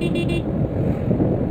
いいね。